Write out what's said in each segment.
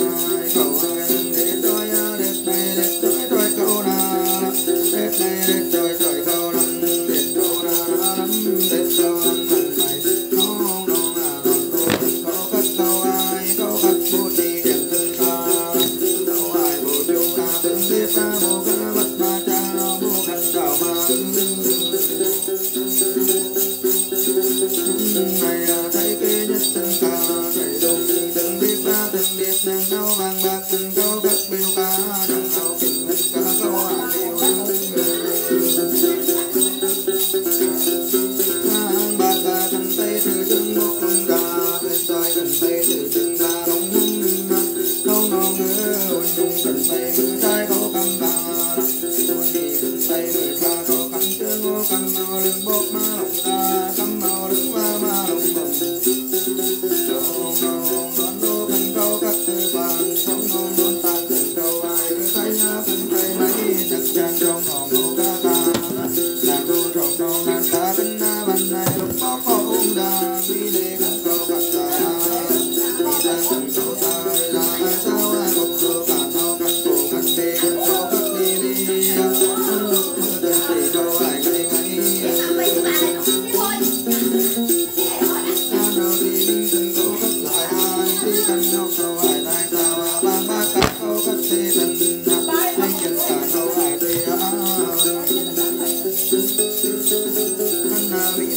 Lord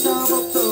Anh là lý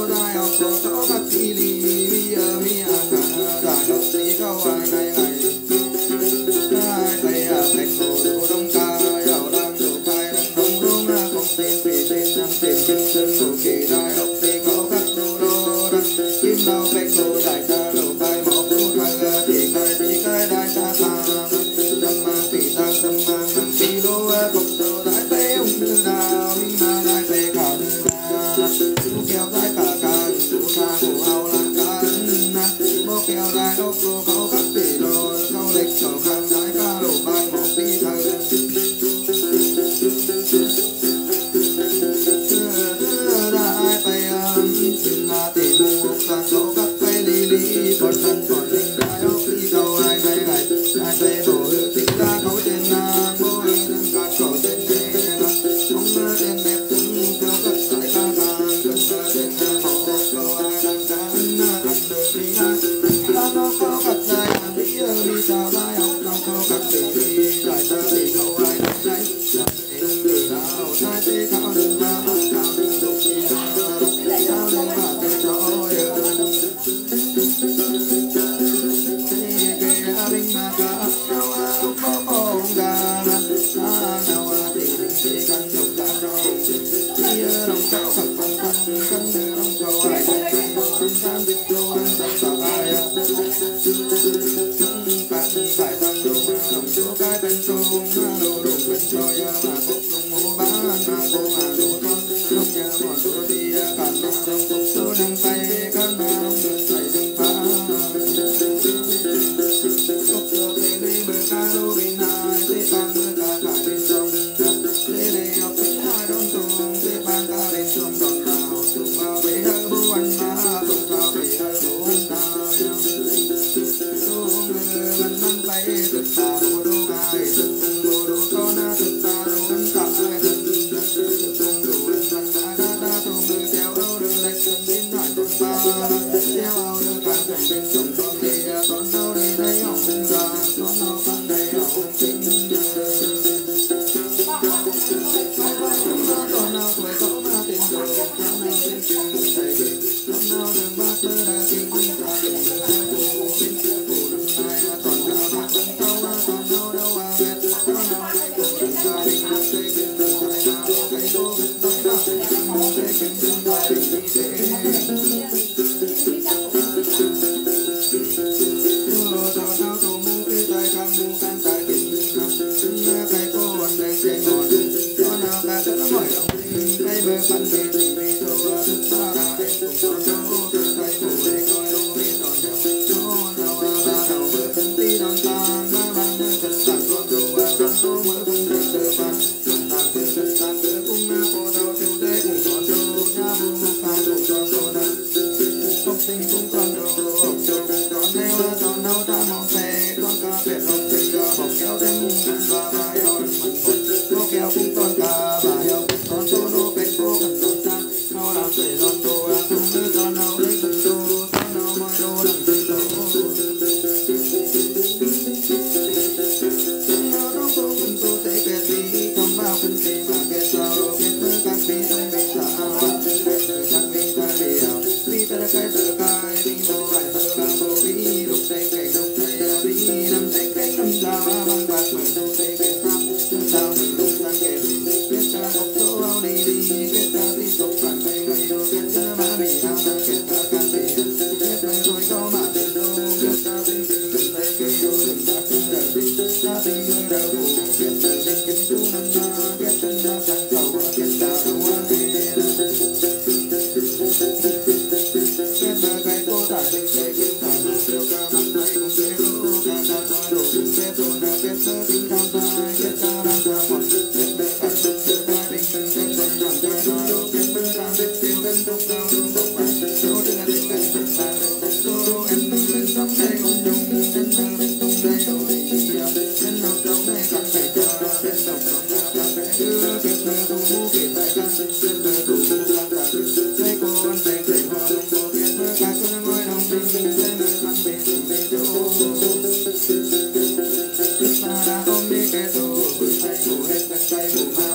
Thank you. Cầm tu được ca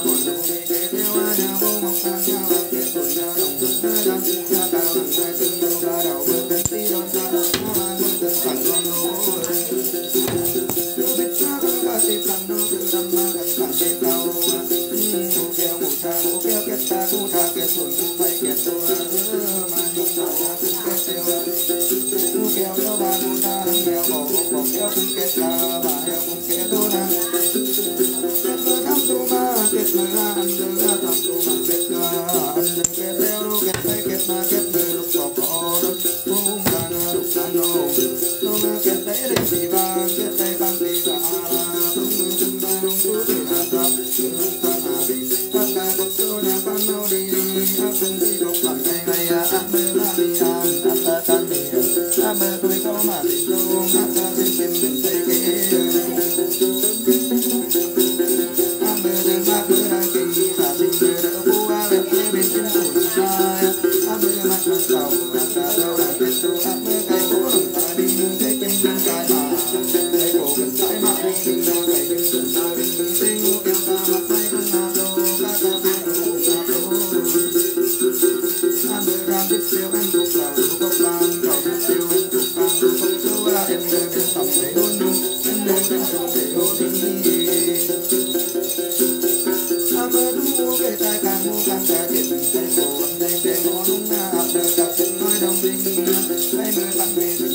mặt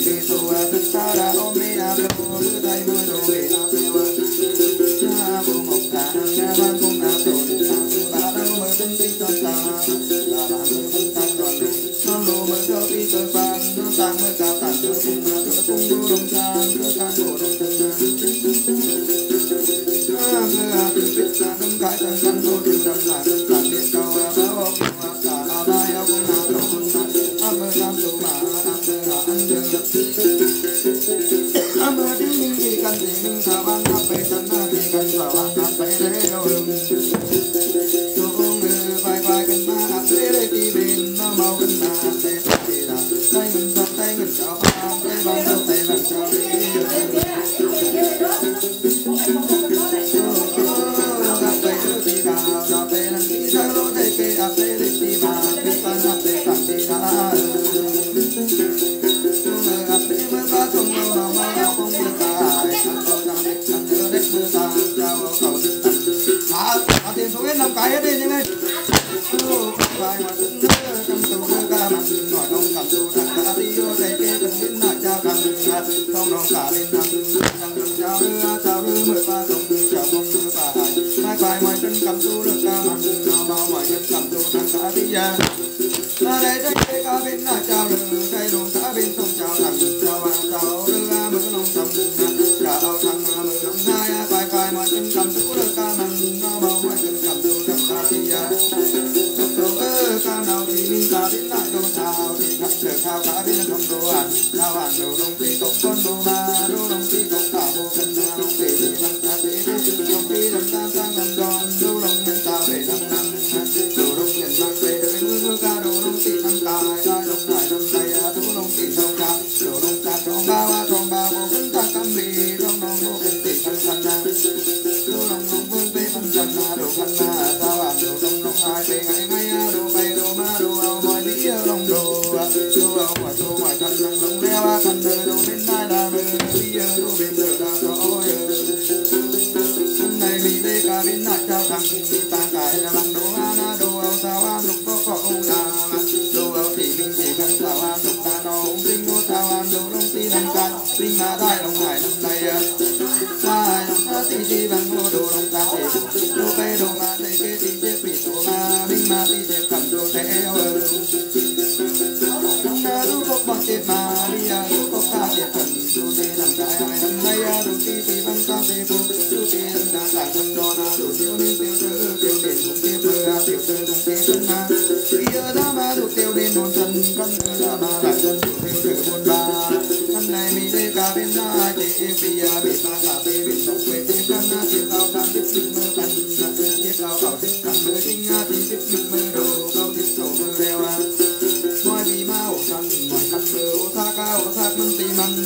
lavando los picos con tu mano, los picos,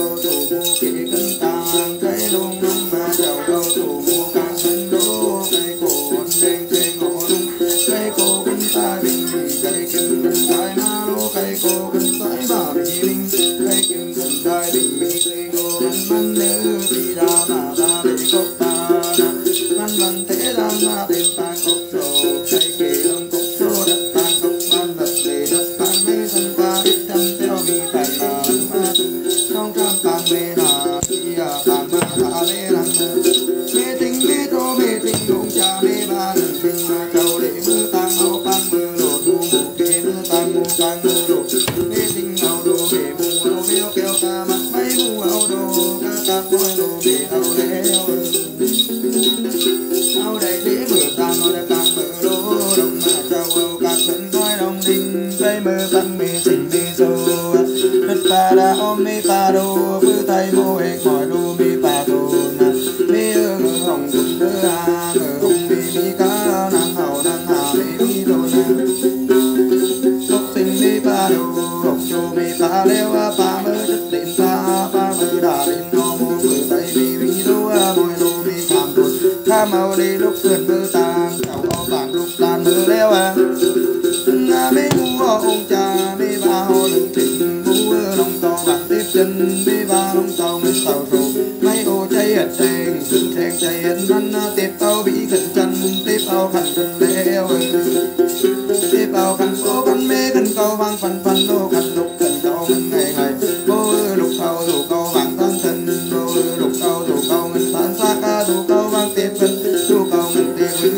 do do. đi vào khăn số khăn mê khăn câu vang phần phần lô khăn lục cần câu ngày ngày. Cô lục câu dù câu vàng tan thân. Cô lục câu dù câu ngân tan xa ca, dù câu vang tiếp thân, dù câu ngân tiếp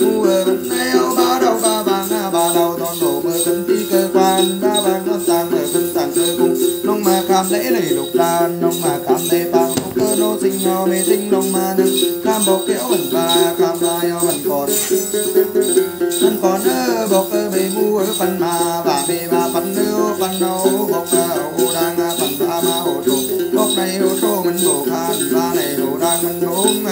hư bên nay áo ba đầu ba vàng ba đầu đòn đổ mơ cần tí cơ quan. Ba vàng nó sang mơ cần sang cung. Nông mà cam lễ lầy lục đàn, nông mà cam lễ bang cơ nô sinh ngò về sinh nông mà nâng. Cam bọc kéo vần ba cam lai làng mình nhốn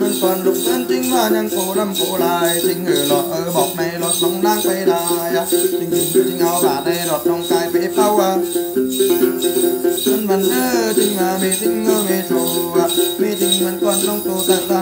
mình còn đục tên chính mà nhân cổ đâm cổ lại. Chính ở lọt ở bọc này, lọt lòng đang quay lại. Chính chính chính áo bà đây, lọt trong cái bể phao. Mình vẫn ơ, chính là mê tính ngơ mê thù. Mê tính mình còn trong cổ tận ta.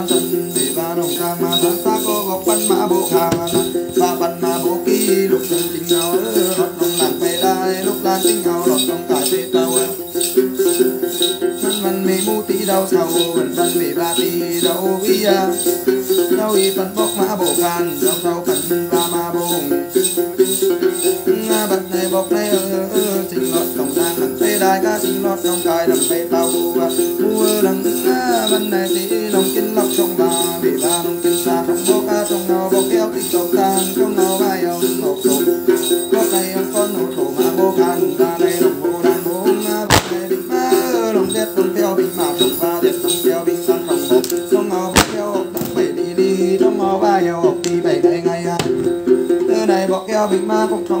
าวไกมาพวกท้อง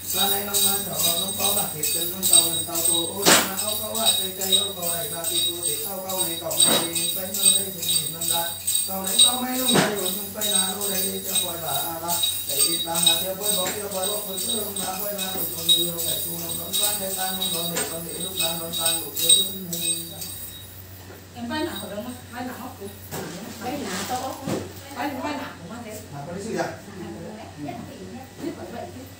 và này nông man cho vào nông có bạc thịt chân nông cầu lên tàu tù ô lâm na ốc câu hạt cây cây ốc cầu này và tiền tu tiệt sau câu này cọc này thì mình phải nâng đây thì mình nâng lại còn đánh bao mấy lúc này còn không phải là lô đây đi cho khỏi bà à la để đi bà hà theo bơi bóng theo bơi bóng với chứ không là quay là rồi còn người không phải tu nó vẫn quan hay tan nông đón để con để lúc đang đón tan ngủ với lúc em bay nào hồi đông á bay nào ốc cũng bay nào tao ốc cũng nào cũng ăn thế mà có lý gì vậy nhất là vậy chứ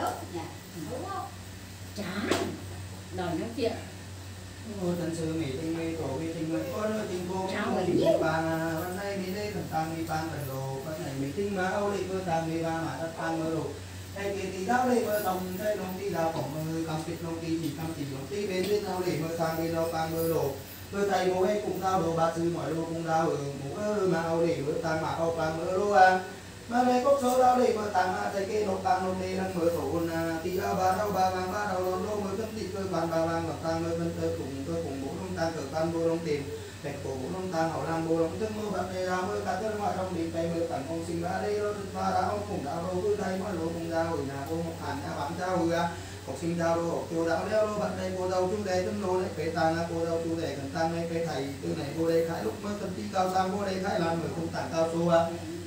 đốt nhà đúng không chán. Đòi nói chuyện. Ôi, thân sư mỹ tinh mỹ cổ mỹ tinh mật con ơi tinh vô mỹ tinh bàn văn nay mỹ đây thần tàng mỹ bàn thần đồ. Văn này mỹ tinh mà âu lị vơ tàng mỹ ba mà tất tàng mơ đồ. Thay vì tí đau lị vơ tòng thay lòng tí đau phỏng mơ. Cam tuyệt lòng tí chỉ cam chỉ lòng. Tí bên dưới đau lị vơ tàng mỹ đau tàng mơ đồ. Vơ tay mô hết cùng đau đồ ba sư mọi đồ cùng đau. Ở mũ ơ mà âu lị vơ tàng mà âu tàng mơ đồ à mà về cốc số đau lì mà tàng mà thầy kê nông tàng nông đi nâng mưa thổ à thì đau, ba đau, ba vàng, ba đau lon đô mới cất đi cơ bàn, ba vàng ngọc tàng, mới cân tới cùng cơ cùng bố nông tàng cờ căn bô nông tiền Bạch cổ nông ta hậu làm bồ lòng tức mơ bạc đây ra mơ cả tất ngoại trong điện tay mơ cảnh công sinh ra đây rồi ba đã ông cùng đạo lô cứ đây mỗi lô cùng ra hồi nhà cô, một hàn nhà bán trao hừa học sinh giao lô học tiêu đạo đeo lô bạn đây cô dâu chú đề tâm lô đấy kế tàng cô dâu chú đề cần tăng đây kế thầy, từ này cô đây khai, lúc mơ cần tí cao sang, cô đây khai, làm người không tặng cao số à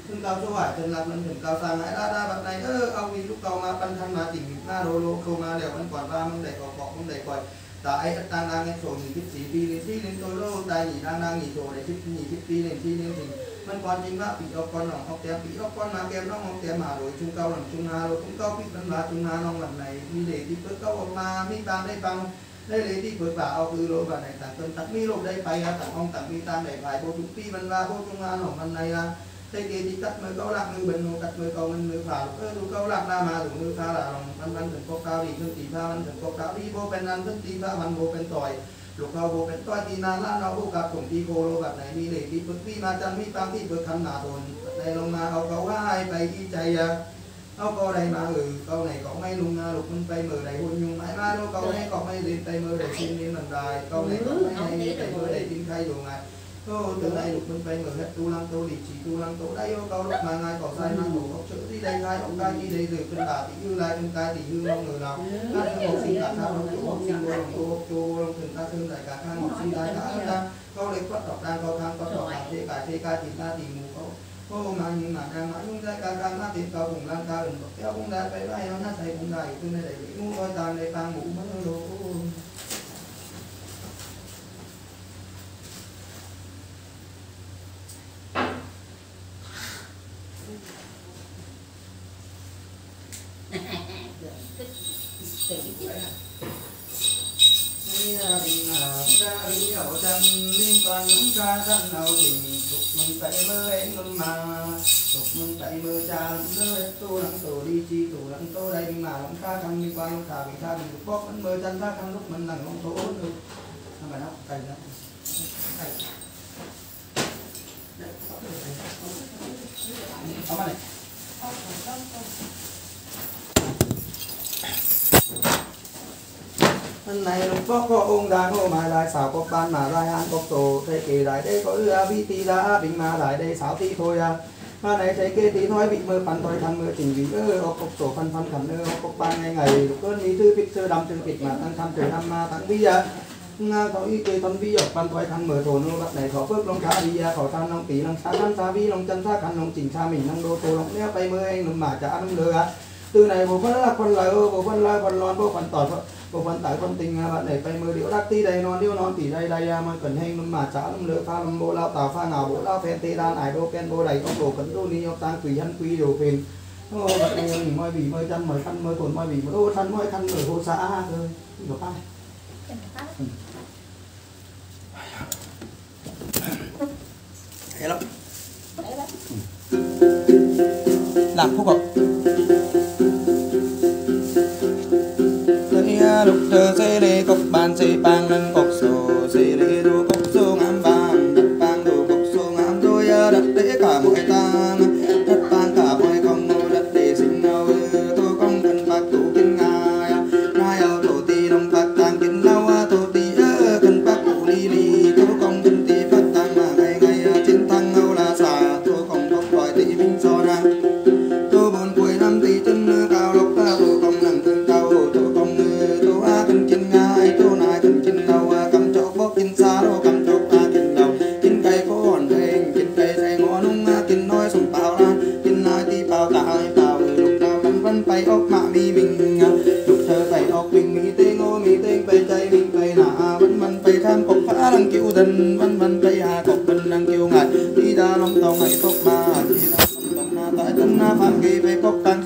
thân cao số hải chân lạc lần thừng cao sang hải đa đa bạn này, ơ, ông đi lúc cao ma pan thân ma tỉnh ma, đô lô khâu ma đều vẫn còn ba mông đầy cỏ bọ mông đầy quầy. Dạ, tại đang đang nghe sổ nhìn tiếp chỉ pi lên chi lên tôi, lô tại nhị đang đang nhị sổ để tiếp nhị tiếp pi lên chi lên thì มัน quan chính là bị ốc con lòng học té, bị ốc con mà kèm nó học té mà, rồi trung cao làm trung na rồi cũng cao bị lần là trung na nong lần này đi để đi bước cao ông mà mi tam đây băng đây lấy đi bước vào, ao ư lô và này tặng tân tặng mi lô đây, bay tặng ông tặng mi tam để phải bố chúng pi văn ba bố trung na nong lần này là thế kia chỉ cắt mới câu lạc người bình một cắt mới câu mình người phá lúc lúc câu lạc là mà đủ người phá là lòng văn văn ถึง có cao đi thương tỷ phá văn ถึง có cao đi vô bên ăn thương tỷ phá văn vô bên tỏi lúc câu vô bên tỏi thì nàn lan nó vô gặp cùng tỷ cô lô bạc này mi để đi bước đi mà chân mi tăng đi bước khăn nà tồn này lông mà ao câu hai bay đi chạy ao câu đây mà ừ câu này có mấy luôn lục bên tay mờ đầy hôn nhung mãi mà đâu câu này có mấy lên tay mờ đầy xin lên lần đài câu này có mấy hay tay mờ đầy tin khai đồ ngài Ô, từ đây lục bên bên người hết tu lăng tô địa chỉ tu lăng tô. Đây ô câu lúc mà ngài có sai năng đủ học chữ đi đây ngài ông ca đi đây rồi phân đà thì hư lại phân ca thì hư mong người nào. Các học sinh cả tham học chủ học sinh vô lòng tô học chu lòng thường ta thương đại cả khang học sinh đại cả ta câu lấy quất đọc đang câu khang quất đọc cả thế cả thế ca thì ta thì mù câu ô mà nhưng mà đang mãi nhung ra ca ca má tiền câu cùng lang ca đừng bật kéo cũng đã phải bay nó thầy cũng đại từ này để bị ngu coi tàn để tàn mũ mất đồ liên toàn chúng ca thân nào thì chúc mừng tại mơ em ngâm mà chúc mừng tại mơ cha lỡ tu lắng tổ đi chi tổ lắng tô đây mà lắng ca thăng đi quan lắng cả vì tha vì được bóc vẫn mơ chân ra thăng lúc mình lắng lắng tổ được nó bài nó cày มันในหลวงพ่อก็องค์ดางโอมาลายสาวกบปานมาลายอันกบโตเทเกลายได้ก็เอือวิตีลาบิงมาลายได้สาวตีโทยามาไหนใช้เกตีน้อยบิดมือปันต่อยทันมือจิงวีเออออกกบโตฟันฟันขันเออออกกบปานไงไงลูกเอิ้ชื่อผิดเธอดำเธอผิดมาทั้งทำเธอทำมาทั้งวิยางาเขาอีเกยทันวิหยกปันตอยทันเมื่อโทนุรักไหนขอเพิ่มลงขาวิยาขอทานลงปีลงชาทันชาวีลงจันทาคันลงจิงชาหมิ่งลงโดโตลงเนี้ยไปเมื่อเองหนุ่มหมาจะอันเลือตื่ไหนบุพเพลคนไหลเออบุพเพลคนร้อนบุพเพลต่อ bộ phận tải phần tình bạn này bay mơ điệu đắc ti đây non điệu non tỉ đây đây mà cần hình mà trả lâm lựa pha lâm bộ lao tảo pha ngào bộ lao phen tê đan ải đô ken bộ đầy ông đồ cấn đô ni ông tăng quỷ hân quy đồ phền. Ô bạn này mình môi bị môi chân môi khăn môi tổn môi bị ô thân môi khăn ở hồ xã. Rồi được ai hay lắm làm phúc ạ lúc thơ sẽ lê cốc bàn sẽ bang nâng cốc tham kiêu phá đang văn tây vẫn vẫn hà, cốc bình đang kiêu ngại đi ra lòng tàu ngày phúc ma đi ra lòng tàu, na tại thân na phạm kỳ, về cốc tăng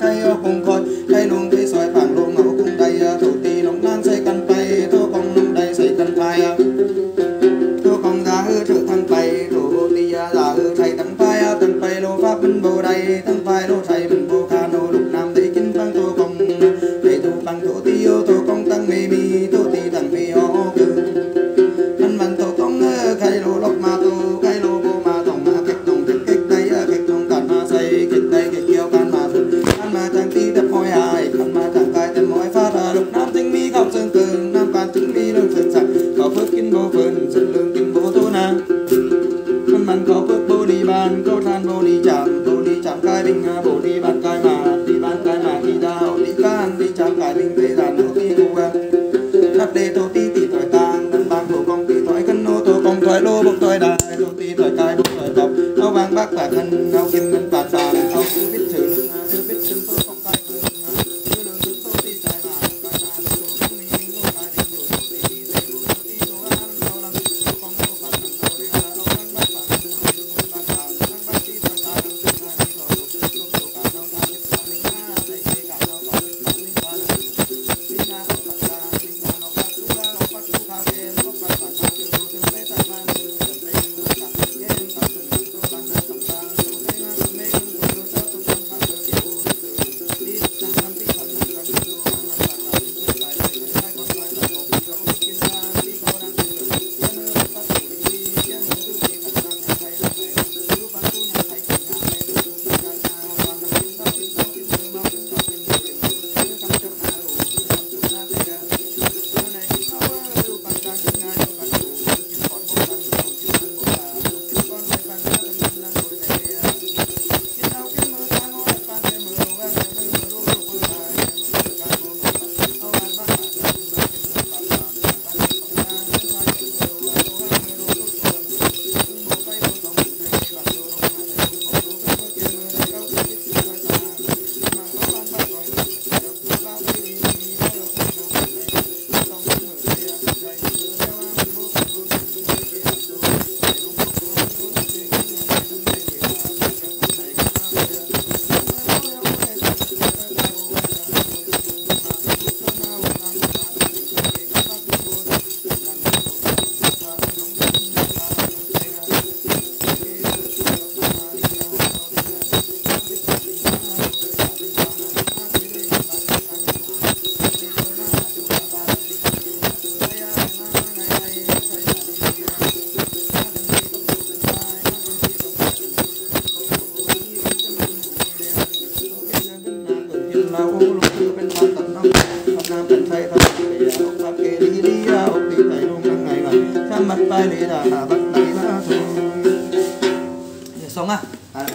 không á à.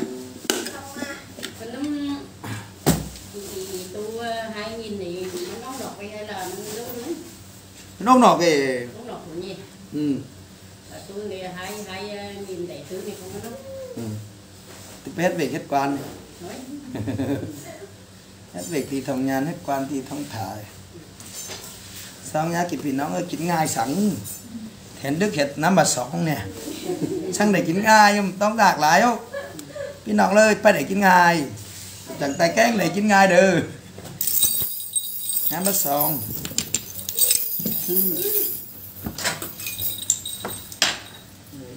nó nọ về. Nó nọ cũng gì ừ. Tôi thì hai hai nhìn để thứ này không có nóng ừ. Tiếp hết về hết quan hết việc thì thông nhàn hết quan thì thông thải. sao nhá kịp vì nó chín ngay sẵn. Thèn đức hết năm bà sáu nè. เฮ็ดกวนที่ท้องถ่ายสองยากินพี่น้องเอ้ยกินง่ายสังเห็นดึกเห็ดน้ำบาสองเนี่ยช่างได้กินง่ายยังต้องดากหลายเอาพี่น้องเลยไปได้กินง่ายจังไตแกล้งได้กินง่ายเด้อน้ำบาสอง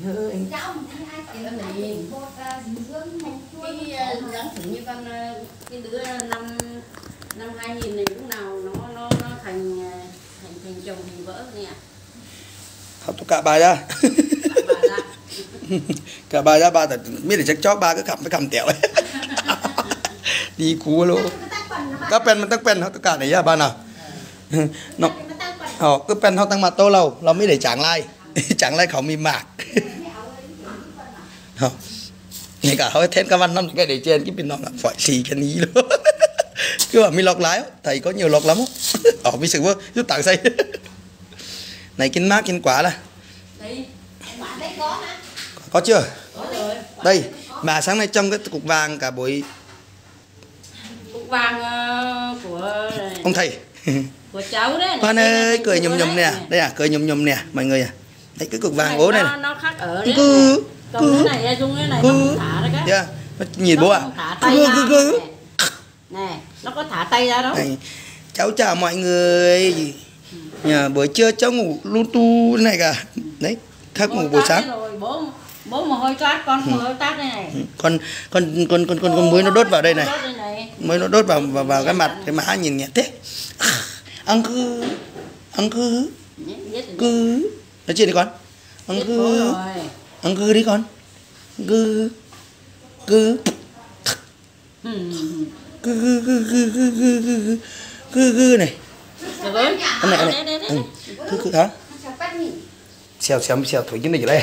เฮ้ย trong thì hai Cái cái này- này bột à, dinh dưỡng một chuỗi cái ờ, dáng thử như con ờ, cái đứa năm năm hai nghìn này lúc nào nó nó nó thành ờ, thành thành chồng thành vỡ nè เขาตุกะ cả ba ra ba ta biết là chắc chó ba cứ cầm cái cầm tẹo. Ấy đi cú luôn các pen mình tắc pen hết tất cả này ra ba nào? Nó họ ờ, cứ pen họ tăng mặt tô lâu lâu mới để chẳng lai. Chẳng lai không mì mạc. Ờ. Ngay cả hơi thêm các văn năm cái để trên cái pin nó phải xì cái ní luôn. Cứ bảo mi lọc lái thầy có nhiều lọc lắm ở mi sự giúp tặng xây. Này kinh mát kinh quả là. Đấy quả đấy có mà có chưa? Có rồi. Đây mà sáng nay trong cái cục vàng cả buổi cục vàng ờ, của ông thầy. Của cháu đấy. Là ơi cười nhùm nhùm nè. đây à cười nhùm nhùm nè mọi người à. Đấy cái cục vàng bố này nó, này. nó khác ở đấy. cứ cứ cái này dung cái này cứ thả ra cái yeah. Nó nhìn bố à. cứ cứ cứ nè. nó có thả tay ra đâu. Này cháu chào mọi người. Nhà buổi trưa cháu ngủ lu tu này cả. Đấy khác ngủ buổi sáng. rồi bố bố mồ hôi toát con mồ hôi toát đây này. Con con con con con con mới nó đốt vào đây này. Mới nó đốt vào vào, vào cái mặt cái mã nhìn nhẹ thế. Ăn cứ ăn cứ cứ. Nói chuyện đi con. Ăn cứ ăn cứ đi con. Cứ cứ. Ừ. cứ cứ cứ cứ cứ cứ cứ cứ cứ này. Được rồi. ăn này này. Ừ. cứ cứ hả? Xèo xèo xèo thổi cái này ở đây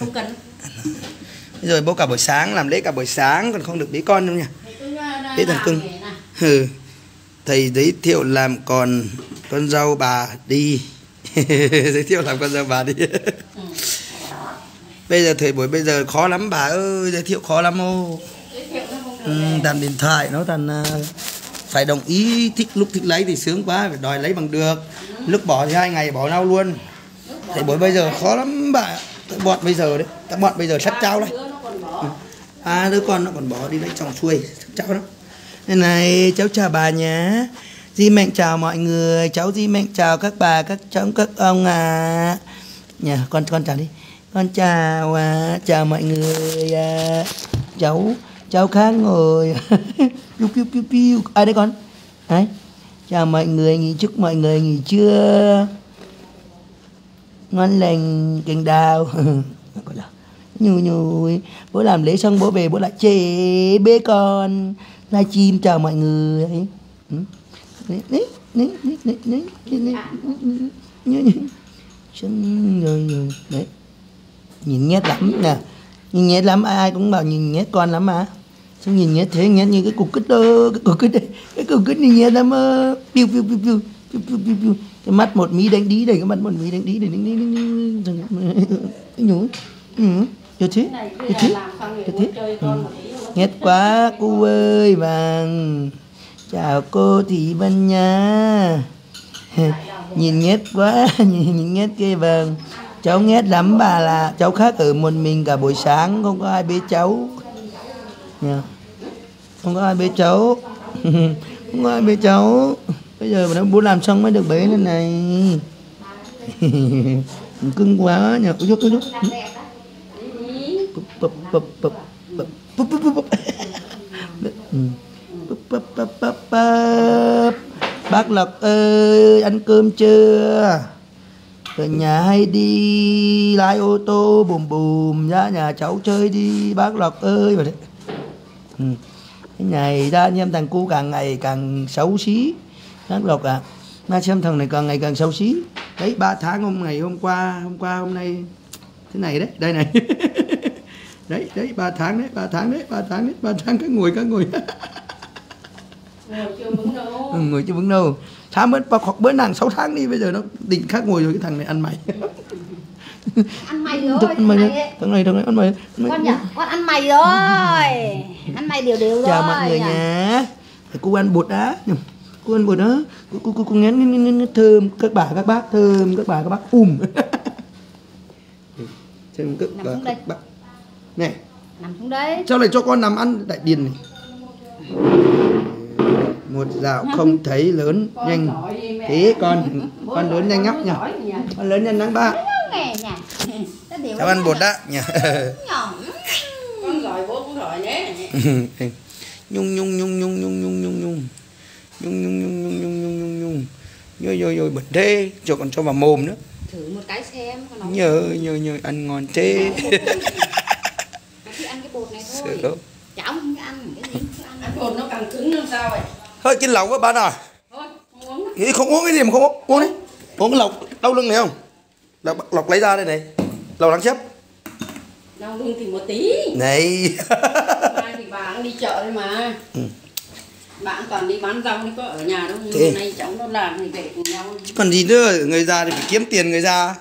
không cần. Rồi bố cả buổi sáng làm lễ cả buổi sáng còn không được bế con đâu nha. Biết thằng cưng. ừ. thầy giới thiệu làm còn con dâu bà đi. Giới thiệu làm con dâu bà đi. Ừ. bây giờ thời buổi bây giờ khó lắm bà ơi giới thiệu khó lắm ô. Ừ, tàn điện thoại nó tàn à, phải đồng ý thích lúc thích lấy thì sướng quá phải đòi lấy bằng được. Lúc bỏ thì hai ngày bỏ nhau luôn. Thời buổi bây giờ khó lắm bà các bọn bây giờ đấy các bọn bây giờ sắp trao đấy. Bỏ. À đứa con nó còn bỏ đi lấy chồng xuôi cháu đó này này cháu chào bà nhé. Di mệnh chào mọi người cháu di mệnh chào các bà các cháu các ông à nhà con con chào đi. Con chào à, chào mọi người à, cháu cháu khác ngồi. Piu piu piu piu. Ai đấy con? Đấy. Chào mọi người nghỉ chúc mọi người nghỉ trưa ngon lành cành đào. Gọi là nhu nhu bố làm lễ xong, bố về, bố lại chê bế con. Live chim chào mọi người. Chân rồi rồi. Đấy. Nhìn nhét lắm nè. Nhìn nhét lắm, ai cũng bảo nhìn nhét con lắm mà. Xong nhìn nhét thế, nhét như cái cục kích đó, cái cục kích cái cục kích nhìn nhét lắm piu piu piu. Piu piu piu piu cái mất một mí đánh đi để cái mất một mí đánh đi để đánh đi đánh đi. Cái nhú. Ừ. Được chứ? Được chứ? Được chứ? Quá cô ơi vàng. Chào cô Thị Bân nhà nhìn nghét quá, nhìn nghét ghê vàng. Cháu nghét lắm bà là cháu khác ở một mình cả buổi sáng không có ai bế cháu. Nha. Không có ai bế cháu. không có ai bế cháu. Bây giờ mà nó bố làm xong mới được bế lên này Cưng quá nhở Ôi chút ôi chút bập bập bập bập bập bập bập bập bập bập bập Bác Lộc ơi, ăn cơm chưa? Ở nhà hay đi lái ô tô bùm bùm ra nhà cháu chơi đi bác Lộc ơi. Vậy đấy. Ừ. Cái này ra anh em thằng cu càng ngày càng xấu xí. Bác Lộc à, na xem thằng này càng ngày càng xấu xí. Đấy, ba tháng hôm ngày hôm qua, hôm qua hôm nay. Thế này đấy đây này. Đấy đấy ba tháng đấy ba tháng đấy ba tháng đấy ba tháng các ngồi các ngồi. Ngồi chưa vững đâu ừ, ngồi chưa vững đâu. Tháng bữa hoặc bữa nàng 6 tháng đi bây giờ nó định khác ngồi rồi cái thằng này ăn mày. Ăn mày rồi mày thằng này đấy. ấy. thằng này thằng này ăn mày, Con mày. nhỉ? Con ăn mày rồi. Ăn mày đều đều rồi chào mọi người nhé Để cô ăn bột á cô ăn bột á cô cô cô, cô ngén, ngén, ngén, ngén thơm các bà các bác thơm các bà các bác um xem các bà các bác. Này. Nằm xuống đấy. Sao lại cho con nằm ăn đại điền này. Một dạo không thấy lớn Con nhanh. thế con con lớn nhanh giỏi nhỉ. con lớn nhanh nắng ba. Cháu ăn bột đã nhỉ? con giỏi bố cũng giỏi nhé. Nhung nhung nhung nhung nhung nhung nhung nhung nhung nhung nhung nhung nhung nhung nhung nhung. Nhoi nhoi nhoi bẩn thế cho còn cho vào mồm nữa. Thử một cái xem nhờ nhờ nhờ ăn ngon thế. Chỉ ăn cái bột này thôi. Sợ. Cháu không ăn cái gì ăn. Ăn bột nó càng cứng làm sao vậy? Hơi chín lẩu quá bạn à thôi không uống nữa. Không uống cái gì mà không uống. Uống đi. Uống cái lọc đau lưng này không? Lọc, lọc lấy ra đây này. Lọc đáng chấp đau lưng thì một tí. Này. Mai thì bà cũng đi chợ đấy mà. Ừ. bạn toàn đi bán rau đi có ở nhà đâu nhưng Thế. hôm nay cháu nó làm thì về cùng nhau còn gì nữa người già thì phải kiếm tiền người già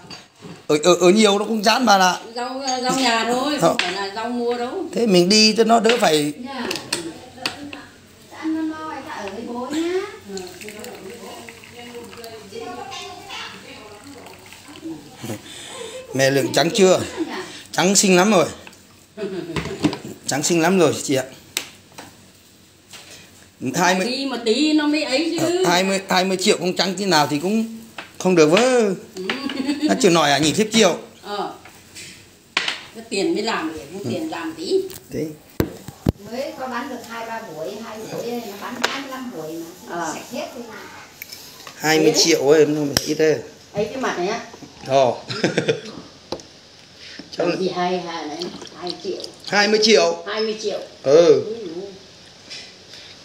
ở, ở, ở nhiều nó cũng chán bà ạ rau rau nhà thôi không phải là rau mua đâu thế mình đi cho nó đỡ phải Dạ. Nó nhá. mẹ lượng trắng chưa Dạ. trắng xinh lắm rồi trắng xinh lắm rồi chị ạ hai mươi đi mà tí nó mới ấy chứ. Hai mươi hai mươi triệu không trắng thế nào thì cũng không được vớ. Nó chưa nói à nhìn thiếp triệu ờ. Cái tiền mới làm được không tiền làm tí. Thế. Mới có bán được hai ba buổi, hai buổi nó bán 25 buổi mà. Ờ. Sạch hết thì 20 triệu ấy nó ít thế ấy cái mặt này á. Ồ Cháu Chẳng gì hay hay đấy hai triệu. 20 triệu. 20 triệu. Ừ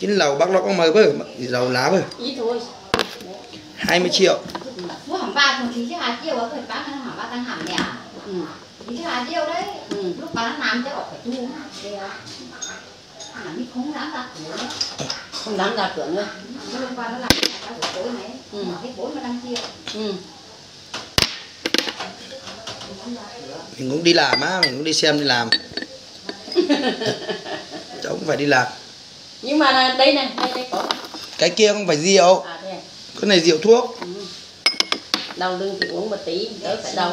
Cái lầu bác nó có mời với giàu lá với ít thôi. 20 triệu. Mua hỏng ba còn chỉ chứ hai. Nó biết không dám ra cửa không dám ra cửa nữa. Hôm qua nó làm cái buổi tối này. Ừ. Hết bốn mươi lăm triệu. ừ. Mình cũng đi làm á mình cũng đi xem đi làm. Cháu cũng phải đi làm nhưng mà là đây này đây đây có cái kia không phải rượu à đây cái này rượu thuốc ừ. đau lưng thì uống một tí đỡ phải đau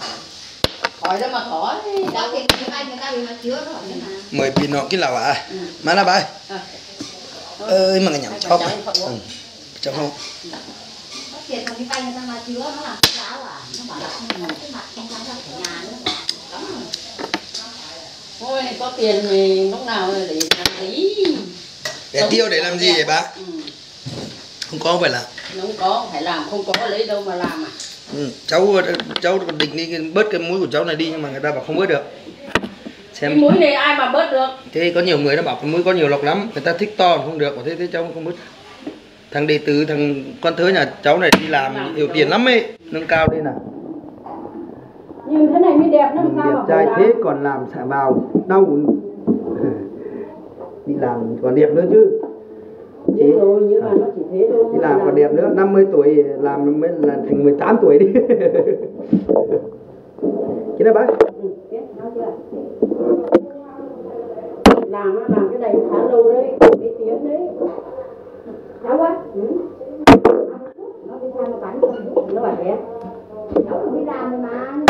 khỏi. khỏi đó mà khỏi Đau thì người ta người ta bị mà chữa nó thế nào. mời pin nó cái lầu à Ừ. mà là bài à. ơi mà cái nhầm chóp cháu à. không ừ. tiền còn đi vay người ta mà chữa nó làm cái giáo à. Nó bảo là không cái mặt không dám ra khỏi nhà nữa. Cấm rồi. Thôi có tiền thì lúc nào để làm tí để tiêu để làm gì vậy bác? Ừ. không có phải là nó không có phải làm không có lấy đâu mà làm à. Ừ. cháu cháu còn định đi cái- bớt cái mũi của cháu này đi nhưng mà người ta bảo không bớt được. Cái xem mũi này ai mà bớt được? Thế có nhiều người nó bảo cái mũi có nhiều lọc lắm người ta thích to không được bảo thế thế cháu không bớt. Thằng đệ tử thằng con thớ nhà cháu này đi làm nhiều tiền lắm ấy nâng cao đi nào như thế này mới đẹp nó mình đẹp trai thế còn làm xả vào đau đi làm còn đẹp nữa chứ. Biết rồi nhưng mà nó chỉ thế thôi. Đi làm còn đẹp nữa 50 tuổi làm mới là thành 18 tuổi đi. Cái này bác. Ừ, làm làm cái này khá lâu đấy mấy tiếng đấy. Cháu á. ừ. Nó đi sang nó bán nó bảo thế Cháu đi làm mà.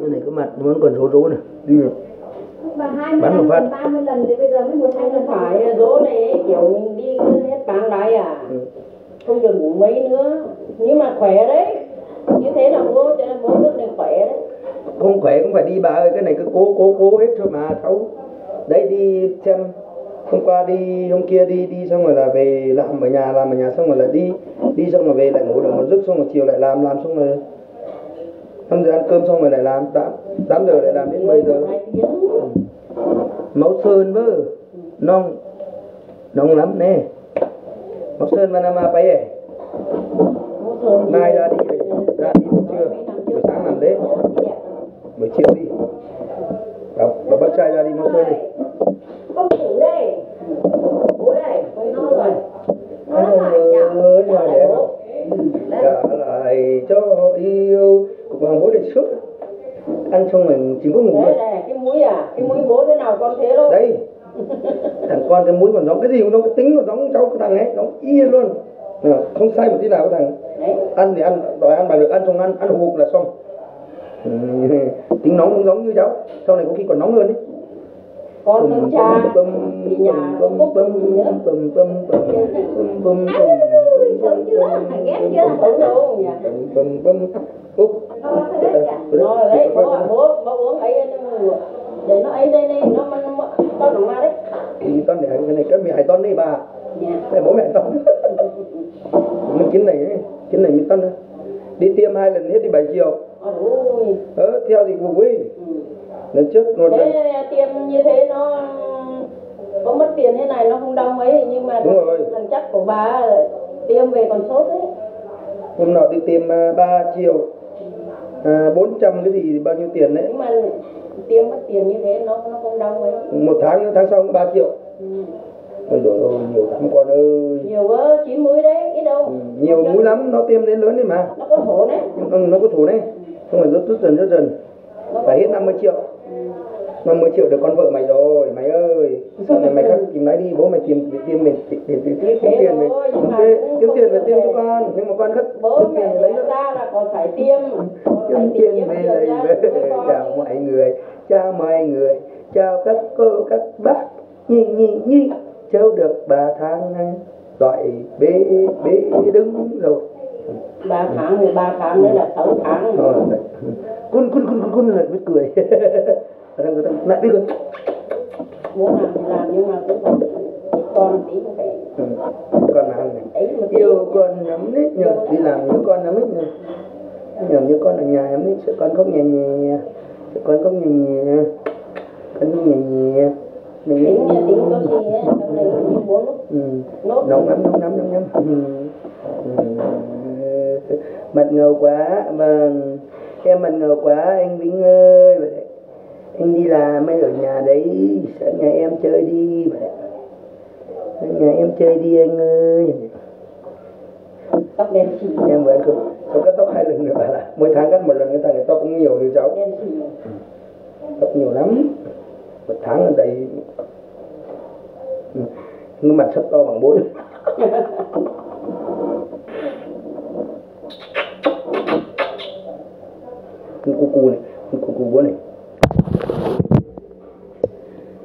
Cái này có mặt vẫn còn rố rố này đi rồi. Mà 20 Bán một lần, phát. 30 lần thì bây giờ mới một hai lần. Phải dỗ này kiểu mình đi cứ hết bán lại à. Ừ. không được ngủ mấy nữa. Nhưng mà khỏe đấy. Như thế là bố cho nên bố nước này khỏe đấy. Không khỏe cũng phải đi bà ơi. Cái này cứ cố cố cố hết thôi mà cháu đấy đi xem hôm qua đi, hôm kia đi đi xong rồi là về làm ở nhà, làm ở nhà xong rồi là đi. Đi xong rồi về lại ngủ được một giấc, xong rồi chiều lại làm làm xong rồi năm giờ ăn cơm xong rồi lại làm. Tám tám giờ lại làm đến 10 giờ. Máu sơn vơ, nong nong lắm nè. Máu sơn mà nama bay à? Mai ra đi ra đi buổi trưa, buổi sáng làm đấy buổi chiều đi. Đó bảo bắt trai ra đi máu sơn đi. Công tử đây. Bố đây. Nó rồi. Nó ơi, nhà đẹp. đây. trả lại cho yêu cục hoàng bố đề xuất ăn xong mình chỉ có ngủ thôi này cái mũi à cái mũi bố thế nào con thế đâu đấy thằng con cái mũi còn giống cái gì cũng giống cái tính còn giống cháu cái thằng ấy giống y luôn không sai một tí nào cái thằng đấy ăn thì ăn đòi ăn bằng được ăn xong ăn ăn hụt là xong Ừ, tính nóng cũng giống như cháu sau này có khi còn nóng hơn đấy con thương cha thì nhà không bum phúc gì nữa bum bum bum bum Ai ơi, xấu chưa? Phải ghét chưa? đâu nhỉ bum bum úp Nó đấy bố à, bố bố uống ấy để nó ấy đây đây nó nó con nó ma đấy thì con để cái này cái mì hải con đi bà Dạ. đây bố mẹ con mình kín này kín này mình tân thôi đi tiêm hai lần hết thì 7 triệu ờ theo dịch vụ ấy ừ. lần trước một lần tiêm như thế nó có mất tiền thế này nó không đau mấy nhưng mà Đúng rồi. lần chắc của bà tiêm về còn sốt đấy. Hôm nọ đi tiêm à, 3 triệu à, 400 cái gì bao nhiêu tiền đấy? Nhưng mà tiêm mất tiền như thế nó nó không đau mấy một tháng tháng sau cũng 3 triệu. Ừ. ôi rồi ôi nhiều lắm con ơi. Nhiều quá chín muối đấy ít đâu. Ừ, nhiều mũi lắm nó tiêm đến lớn đấy mà. Nó có hổ đấy. Ừ, nó có thủ đấy. Không phải rút rút dần rút dần. Nó phải hết 50 triệu 50 triệu được con vợ mày rồi mày ơi. Sau này mày khắc kiếm nói đi bố mày tìm tìm mình tìm tìm tìm kiếm tiền mà Thế, cũng kiếm tiền được tiêm cho con. Nhưng mà con khắc bố kiếm tiền mẹ lấy ra là còn phải tiêm. Kiếm tiền về lấy về. Chào mọi người chào mọi người chào các cô các bác. Nhị nhị nhị cháu được ba tháng nay gọi bế bế đứng rồi. Ba tháng thì ba tháng nữa là sáu tháng. Rồi, cun cun cun cun lại biết cười Người ta- người ta lại biết cười bố làm thì làm nhưng mà cũng phải con tí cũng phải Ừ, con mà ăn này. Ấy mà yêu con lắm đấy nhờ. Đi làm nhớ con lắm đấy nhờ. Nhờ nhớ con ở nhà lắm đấy sợ con khóc nhẹ nhẹ sợ con khóc nhẹ nhẹ con khóc nhẹ nhẹ mình tính nhà tính có gì ấy trong này như bố lúc ừ. nóng lắm nóng lắm nóng lắm. Ừ. Ừ. mặt ngầu quá vâng. Em mặt ngầu quá anh Vĩnh ơi. Anh đi làm hay ở nhà đấy sợ nhà em chơi đi ở nhà em chơi đi anh ơi. Tóc đen xì. Em vừa ăn cơm cháu cắt tóc hai lần nữa bà là. Mỗi tháng cắt một lần người ta người tóc cũng nhiều như cháu. Tóc nhiều lắm. Một tháng ở đây ừ. cái mặt sắp to bằng bốn cu cu này cu cu bố này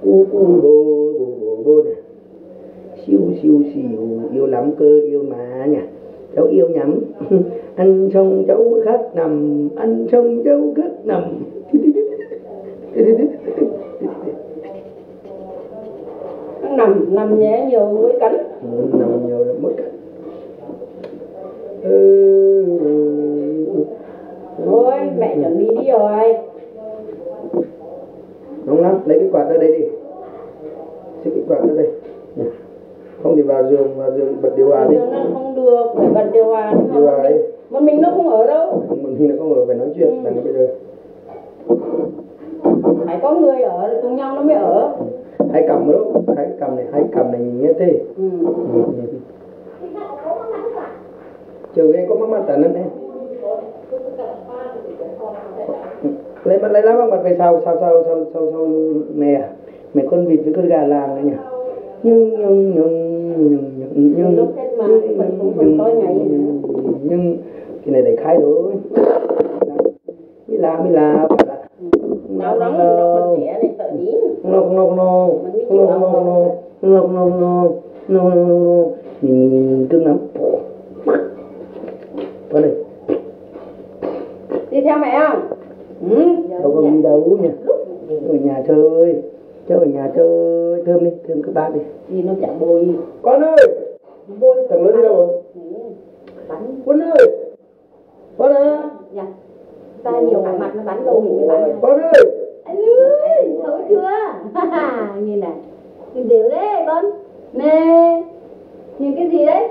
cu cu bố bố bố bố này siêu siêu siêu yêu lắm cơ yêu mà nhỉ. Cháu yêu nhắm. Ăn xong cháu khát nằm ăn xong cháu khát nằm. Nằm nằm nhé nhiều mũi cắn. Nằm nhiều mất cả ừ. thôi mẹ chuẩn bị đi rồi. Nóng lắm lấy cái quạt ra đây đi xích cái quạt ra đây. Nè. không thì vào giường vào giường bật điều hòa đi. Giờ nó không được phải bật điều hòa mà điều hòa đi. Một mình nó không ở đâu. Không mình nó có người phải nói chuyện Ừ. rằng bây giờ. Phải có người ở cùng nhau nó mới ở. Hai cầm đó hai cái cầm này hai cầm này nhìn nhé thế. Ừ. Ừ. trừ em có mắc mặt tận này lấy lấy lá bằng mặt về sau sau sau sau sau sau mè mẹ con vịt với con gà làng này nhỉ? Nhưng nhưng nhưng nhưng nhưng nhưng lúc hết mà mình cũng không tối ngày gì nữa nhưng cái này để khai rồi mi là mi là nào nóng nó còn trẻ này sợ no no no no no no no nhìn nhìn nhìn cưng lắm con này đi theo mẹ không? Ừ. cháu không đi đâu nhỉ? Ở nhà chơi cháu ở nhà chơi thơm đi thơm các bác đi. Gì nó chả bôi con ơi! Bôi thằng lớn đi đâu rồi? Ừ. bắn. Con ơi! Con ơi dạ. Ta nhiều cả mặt nó bắn lâu mình mới bắn. Con ơi! Anh ơi xấu chưa? Nhìn này. Nhìn đều đấy con. Nè. Nhìn cái gì đấy?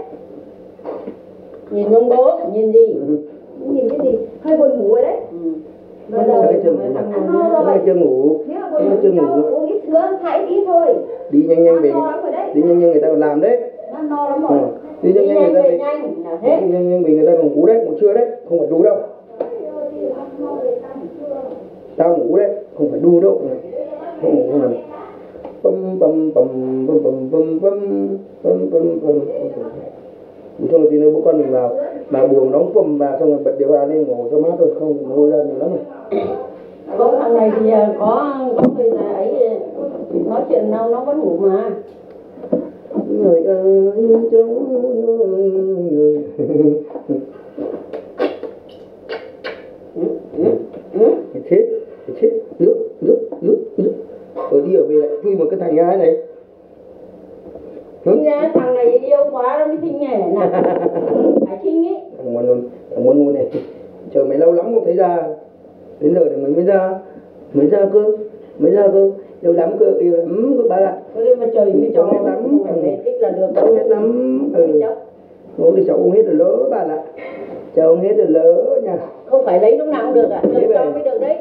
Nhìn ông bố nhìn gì? Nhìn cái gì? Hơi buồn ngủ rồi đấy. Ừ. Cái chân ngủ cái chân ngủ. Buồn chân ngủ sữa thay tí thôi. Đi nhanh nhanh về đi. nhanh nhanh người ta còn làm đấy. Nó no lắm Ừ. rồi đi đi nhanh nhanh người ta về về. nhanh. Nhanh nhanh vì người ta còn ngủ đấy ngủ trưa đấy không phải đu đâu. Tao ngủ đấy không phải đu đâu. Không ngủ không làm bấm bấm bấm bấm bấm bấm bấm bấm bấm. Buổi xong rồi tí nữa bố con mình vào. Mà buồng đóng pump vào xong rồi bật điều hòa lên ngủ cho mát thôi không ngồi ra nhiều lắm rồi. Có thằng này thì à, có có người là ấy nói chuyện đâu nó vẫn ngủ mà. Người ơi cháu người. Thì chết nước nước nước nước. Ở đi ở về lại chui một cái thành hai này? Chính ra thằng này yêu quá nó mới thinh nhẻ nè phải thinh ấy. Thằng muốn luôn thằng muốn luôn này. Chờ mày lâu lắm không thấy ra. Đến giờ thì mày mới ra mới ra cơ mới ra cơ yêu lắm cơ yêu lắm cơ bà ạ có mà trời mới cho Cháu lắm. thích là được. cháu hết lắm ừ. uống thì cháu uống hết rồi lỡ bà ạ cháu uống hết rồi lỡ nha. Không phải lấy lúc nào cũng được ạ à. cho mới được đấy.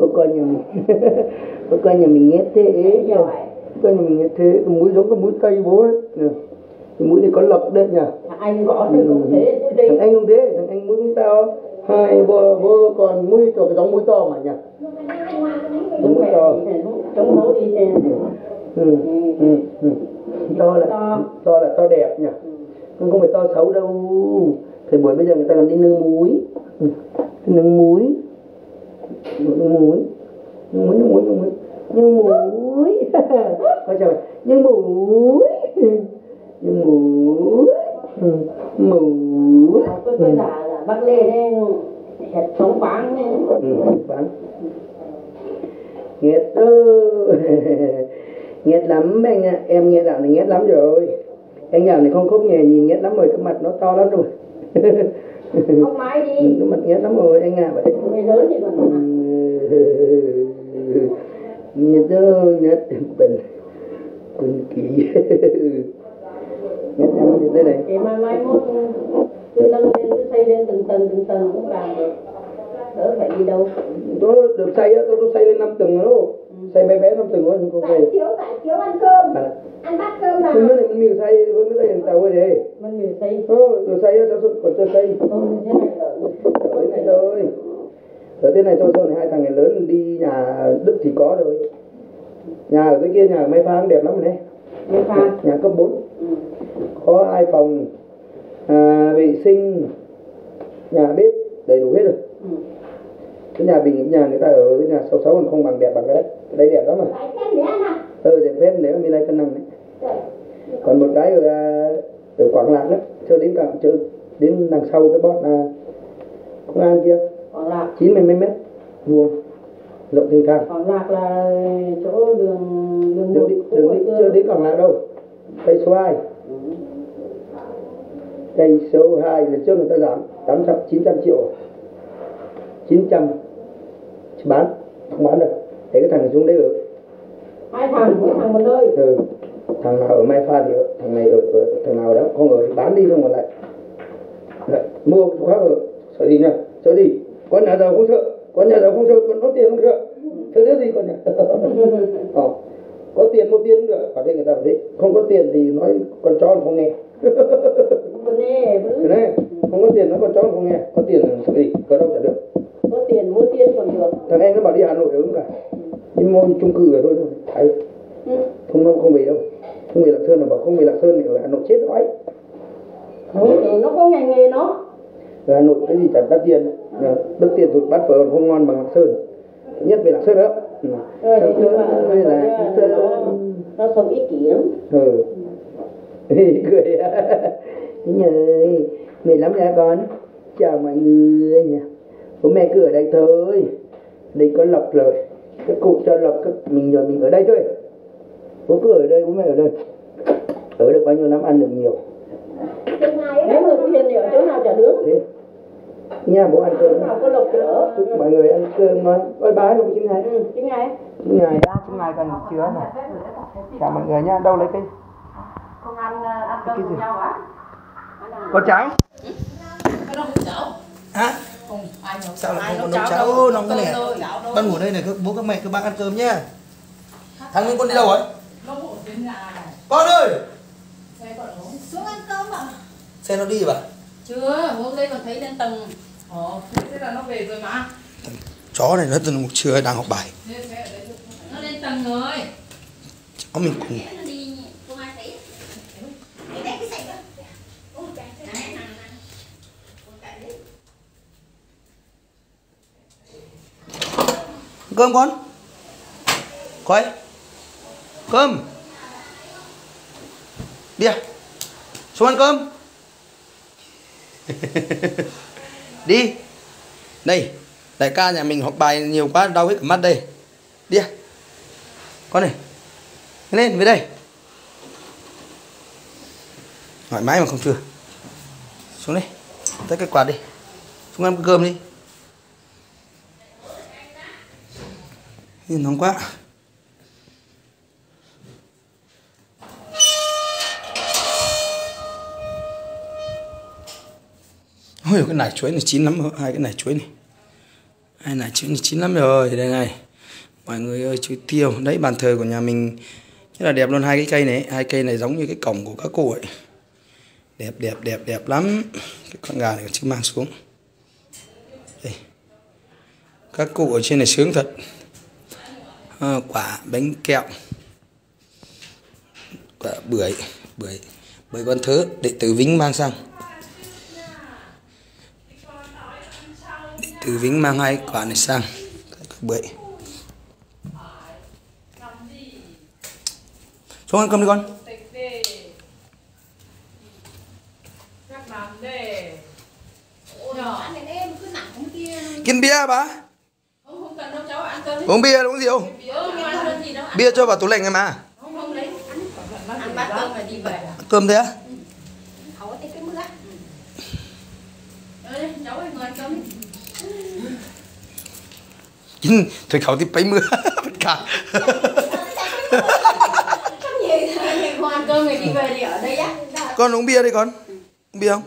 Bố con nhà mình. Bố con nhà mình hết thế. Giỏi coi nhà mình nghe thế. Cái mũi giống cái mũi tây bố đấy. Nè. cái mũi này có lọc đấy nhỉ anh có thì cũng thế thằng anh không thế thằng anh mũi cũng tao. Hai bố, bố còn mũi cho cái giống mũi to mà nhỉ Đúng to chống bố đi xem ừ, ừ, ừ. to là To. to là to đẹp nhỉ? Không không phải to xấu đâu. Thời buổi bây giờ người ta còn đi nâng múi. Ừ, nâng múi. Nâng múi nâng múi nâng múi nâng múi. Nâng múi. Coi chào nâng múi. Ừ, múi. Có cái cái giả giả bắt lê đây hẹt sống bán ừ, bán nghiệt ơi nghiệt lắm anh ạ. Em nghe dạo này nghiệt lắm rồi. Anh dạo này không khóc nhè nhìn nghiệt lắm rồi cái mặt nó to lắm rồi. Không mái Ừ, đi cái mặt nghiệt lắm rồi anh ạ. Vậy Người lớn thì còn nghiệt ơi nghiệt. Bình quân kỳ nghiệt lắm như thế này. Thì mai mai mốt cứ nâng lên cứ xây lên từng tầng từng tầng cũng càng được đỡ phải đi đâu tôi được xây á tôi tôi xây lên năm tầng rồi xây bé bé năm tầng rồi không về. thiếu tại thiếu ăn cơm. À, ăn bát cơm cái này mình mình xây với cái này tàu vậy. Đấy mình người xây Ờ, rồi xây á, tôi còn chưa xây ừ, thế này ở ở thế này thôi ở thế này thôi sau này hai thằng này lớn đi nhà Đức thì có rồi. Nhà ở dưới kia nhà Mai Pha cũng đẹp lắm rồi đấy. Người pha. Nhà cấp 4 ừ. có hai phòng à, vệ sinh nhà bếp đầy đủ hết rồi. Ừ. cái nhà bình nhà người ta ở cái nhà sáu sáu còn không bằng đẹp bằng cái đấy. Cái đấy đẹp lắm mà. À? Ừ đẹp phết nếu mình lấy cân nặng đấy. Còn một cái ở ở Quảng Lạc đó chưa đến cả chưa đến đằng sau cái bót là công an kia. Còn lạc. 90 mét vuông rộng thênh thang. Còn lạc là chỗ đường đường đi, hội đi, chưa đến Quảng Lạc đâu. Cây số 2 Ừ. cây số 2 là trước người ta giảm 800 900 triệu. 900 bán không bán được để cái thằng xuống đấy ở. Hai thằng mỗi thằng một nơi ừ. thằng nào ở Mai Pha thì ở, thằng này ở, ở thằng nào đó không ở thì bán đi xong rồi lại. Lại mua cái khác ở. Sợ gì nhá sợ gì? Con nhà giàu không sợ? Con nhà giàu không sợ con có tiền không sợ? Sợ cái gì con nhà ờ. có tiền mua tiền được. Ở đây người ta phải thế. Không có tiền thì nói con chó không nghe. Không có tiền nói con chó không nghe. Có tiền sợ gì? Có đâu chả được có tiền mua tiền còn được. Thằng em nó bảo đi Hà Nội ứng cả nhưng mua chung cư ở thôi thôi. Thấy ừ. không nó không về đâu. Không về Lạng Sơn là bảo không về Lạng Sơn thì ở Hà Nội chết đói. Không, thì nó có ngành nghề nó. Ở Hà Nội cái gì chẳng đắt tiền. Ờ, đắt tiền rồi bát phở còn không ngon bằng Lạng Sơn. Nhất về Lạng Sơn đó. Ừ. Ờ, thì Lạng nhưng mà là Lạng Sơn nó, nó sống ích kỷ lắm. Ừ. Cười. Nhờ mệt lắm nha con. Chào mọi người nha bố mẹ cứ ở đây thôi. Đây có lọc rồi. Cái cụ cho lọc cái mình rồi mình ở đây thôi. Bố cứ ở đây bố mẹ ở đây. Ở được bao nhiêu năm ăn được nhiều. Nếu được tiền thì ở chỗ nào chả được. Thế nha bố ăn cơm. Nào có lộc chúc mọi người ăn cơm nói bye bye luôn chứ ngày ừ, chứ ngày. Chứ ngày. Chứ ngày còn chứa này. Chào mọi người nha. Đâu lấy cái không ăn ờ, ăn cơm cùng nhau á có cháo đó hả không ai nấu sao lại không có nấu cháo cháo? đâu? Nóng cái này Cơm à? Ban ngủ đây này các bố các mẹ các bác ăn cơm nhá Thằng Nguyên con đi đâu rồi? nó bộ đến nhà này. Con ơi! Xuống ăn cơm ạ. Xe nó đi rồi bà. Chưa hôm nay còn thấy lên tầng. Ồ thế là nó về rồi mà. Chó này nó từ một trưa đang học bài. Nó lên tầng rồi. Chó mình cùng nó đi không ai thấy để đấy cái sạch đó Ôi, chạy, chạy, chạy, chạy, chạy. Ôi, chạy đi. Cơm con. Coi. Cơm. Đi à. Xuống ăn cơm. Đi. Đây Đại ca nhà mình học bài nhiều quá đau hết cả mắt đây. Đi à. Con này. Lên về đây. Thoải mái mà không chưa Xuống đi, Tới cái quạt đi. Xuống ăn cơm đi. Nhìn nóng quá Ôi cái nải chuối này chín lắm rồi hai cái nải chuối này hai nải chuối này chín lắm rồi đây này mọi người ơi chuối tiêu đấy bàn thờ của nhà mình Rất là đẹp luôn hai cái cây này, hai cây này giống như cái cổng của các cụ ấy. Đẹp đẹp đẹp đẹp lắm. Cái con gà này chưa mang xuống. Đây. Các cụ ở trên này sướng thật. À, quả bánh kẹo. Quả bưởi, bưởi, bưởi con thớ để từ Vĩnh mang sang. Để từ Vĩnh mang hai quả này sang. Bưởi. Xuống ăn cơm đi con. kia Kiên bia bà. không không cần đâu cháu ăn cơm đi Uống bia uống rượu. Bia cho vào tủ lạnh em bát cơm thế á? Thôi khẩu thì bấy mưa. Bất cả. Con uống bia đi con. Uống bia không?